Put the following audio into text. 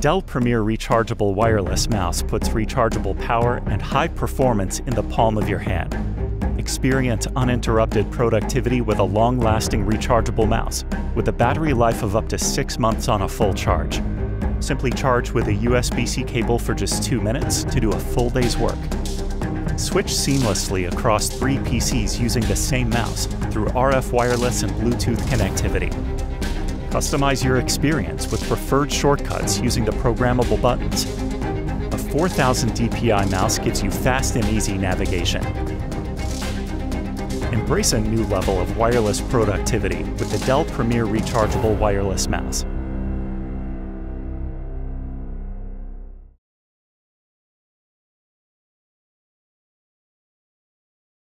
Dell Premier Rechargeable Wireless Mouse puts rechargeable power and high performance in the palm of your hand. Experience uninterrupted productivity with a long-lasting rechargeable mouse with a battery life of up to six months on a full charge. Simply charge with a USB-C cable for just two minutes to do a full day's work. Switch seamlessly across three PCs using the same mouse through RF wireless and Bluetooth connectivity. Customize your experience with preferred shortcuts using the programmable buttons. A 4000 DPI mouse gives you fast and easy navigation. Embrace a new level of wireless productivity with the Dell Premier Rechargeable Wireless Mouse.